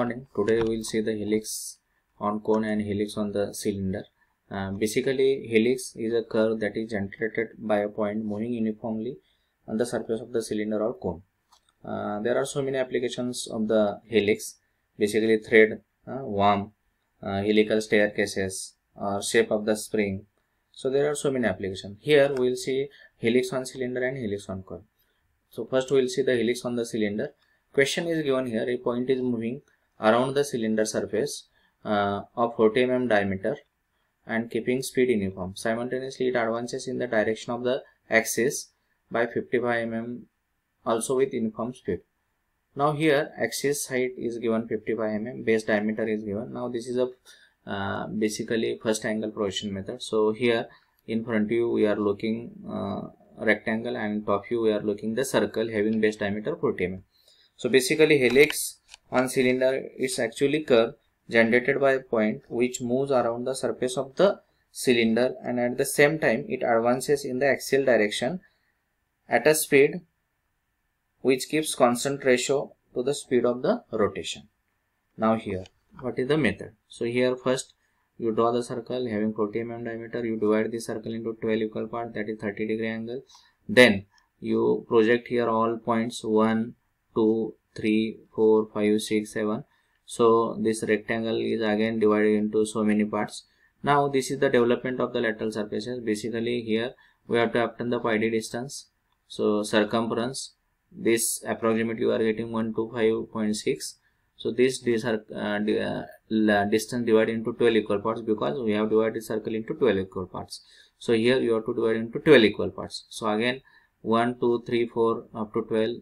morning. Today we will see the helix on cone and helix on the cylinder. Uh, basically helix is a curve that is generated by a point moving uniformly on the surface of the cylinder or cone. Uh, there are so many applications of the helix. Basically thread uh, worm uh, helical staircases or shape of the spring. So there are so many applications. Here we will see helix on cylinder and helix on cone. So first we will see the helix on the cylinder. Question is given here. A point is moving around the cylinder surface uh, of 40 mm diameter and keeping speed uniform. Simultaneously it advances in the direction of the axis by 55 mm also with uniform speed. Now here axis height is given 55 mm base diameter is given. Now this is a uh, basically first angle projection method. So here in front view we are looking uh, rectangle and top view we are looking the circle having base diameter 40 mm so basically helix on cylinder is actually curve generated by a point which moves around the surface of the cylinder and at the same time it advances in the axial direction at a speed which gives constant ratio to the speed of the rotation. Now here what is the method? So here first you draw the circle having 40 mm diameter you divide the circle into 12 equal parts that is 30 degree angle then you project here all points 1 2 3 4 5 6 7 so this rectangle is again divided into so many parts. Now this is the development of the lateral surfaces. Basically here we have to obtain the pi d distance. So circumference this approximately you are getting 125.6 so this, this uh, uh, distance divided into 12 equal parts because we have divided the circle into 12 equal parts. So here you have to divide into 12 equal parts. So again 1 2 3 4 up to 12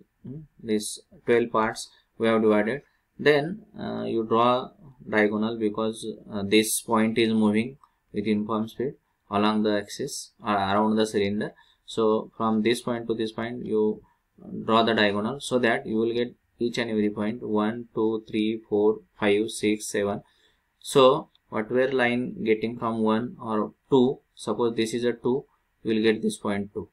These 12 parts we have divided. Then uh, you draw diagonal because uh, this point is moving with uniform speed along the axis or around the cylinder. So from this point to this point you draw the diagonal so that you will get each and every point. 1 2 3 4 5 6 7 so whatever line getting from 1 or 2 suppose this is a 2 you will get this point 2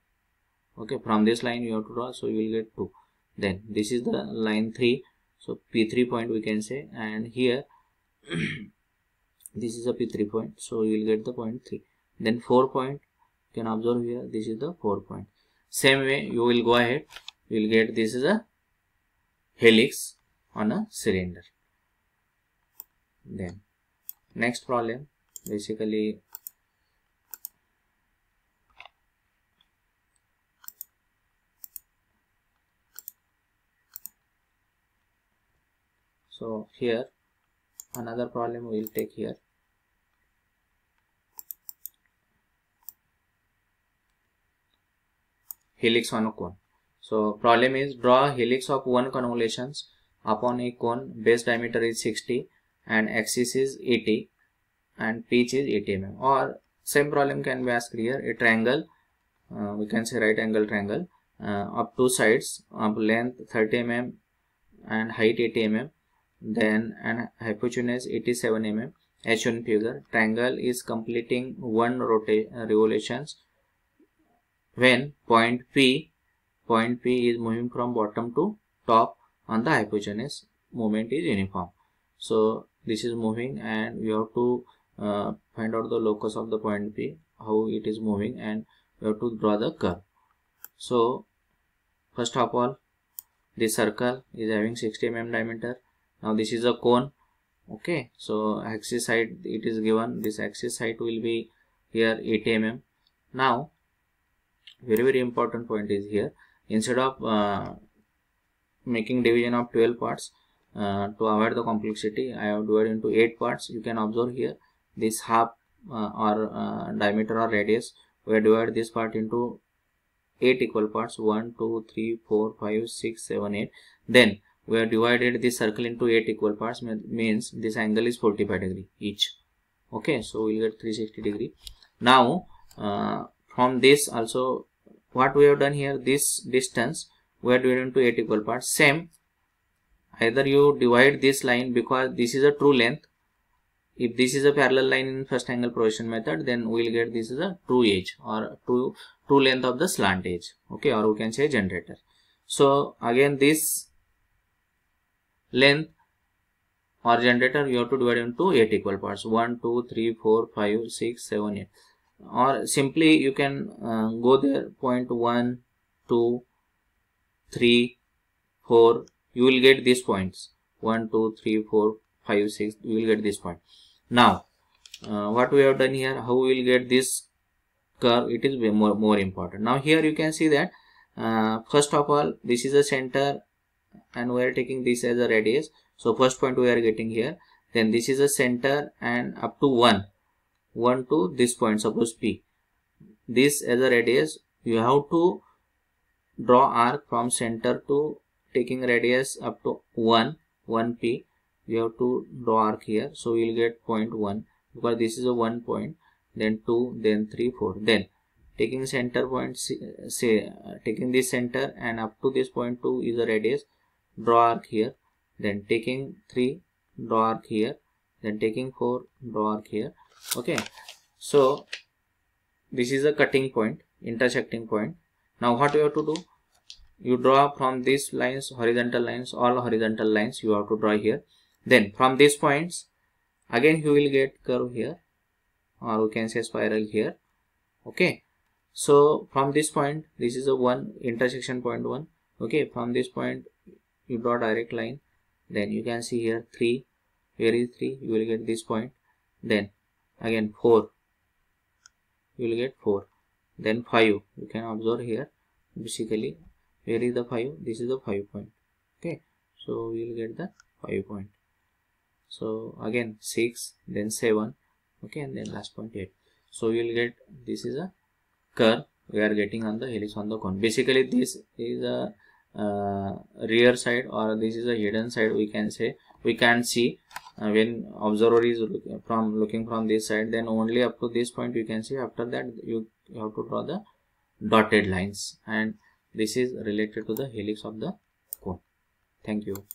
okay from this line you have to draw so you will get 2 then this is the line 3 so p3 point we can say. And here this is a p3 point. So you will get the point 3 then 4 point. You can observe here. This is the 4 point. Same way you will go ahead. You will get this is a helix on a cylinder. Then next problem. Basically so here another problem we will take here. Helix on a cone. So problem is draw helix of one convolutions upon a cone. Base diameter is 60 and axis is 80 and pitch is 80 mm. Or same problem can be asked here. A triangle uh, we can say right angle triangle uh, of two sides of length 30 mm and height 80 mm then an hypotenuse 87 mm H1 figure triangle is completing one rotation uh, revolutions. When point P point P is moving from bottom to top on the hypotenuse movement is uniform. So this is moving and we have to uh, find out the locus of the point P how it is moving and we have to draw the curve. So first of all this circle is having 60 mm diameter now this is a cone. Okay. So axis side it is given. This axis side will be here 80 mm now very very important point is here. Instead of uh, making division of 12 parts uh, to avoid the complexity i have divided into 8 parts. You can observe here this half uh, or uh, diameter or radius we divide this part into 8 equal parts 1 2 3 4 5 6 7 8 then we have divided this circle into 8 equal parts means this angle is 45 degree each. Okay so we'll get 360 degree. Now uh, from this also what we have done here this distance we are divided into 8 equal parts same. Either you divide this line because this is a true length. If this is a parallel line in first angle projection method then we'll get this is a true edge or true true length of the slant edge. Okay or we can say generator. So again this length or generator you have to divide into 8 equal parts. 1 2 3 4 5 6 7 8 or simply you can uh, go there point 1 2 3 4 you will get these points. 1 2 3 4 5 6 you will get this point. Now uh, what we have done here how we will get this curve it is more, more important. Now here you can see that uh, first of all this is a center and we are taking this as a radius. So first point we are getting here. Then this is a center and up to 1 1 to this point suppose p. This as a radius you have to draw arc from center to taking radius up to 1 1 p. You have to draw arc here. So we will get point 1 because this is a 1 point. Then 2 then 3 4 then taking center point say uh, taking this center and up to this point 2 is a radius draw arc here then taking 3 draw arc here then taking 4 draw arc here. Okay. So this is a cutting point intersecting point. Now what you have to do? You draw from these lines horizontal lines all horizontal lines you have to draw here. Then from these points again you will get curve here or we can say spiral here. Okay. So from this point this is a one intersection point one. Okay. From this point you draw direct line then you can see here 3 here is 3 you will get this point then again 4 you will get 4 then 5 you can observe here basically where is the 5 this is the 5 point okay so we will get the 5 point so again 6 then 7 okay and then last point 8 so you will get this is a curve we are getting on the helix on the cone basically this is a rear side or this is a hidden side we can say we can see uh, when observer is look, from looking from this side then only up to this point you can see after that you, you have to draw the dotted lines. And this is related to the helix of the cone. Thank you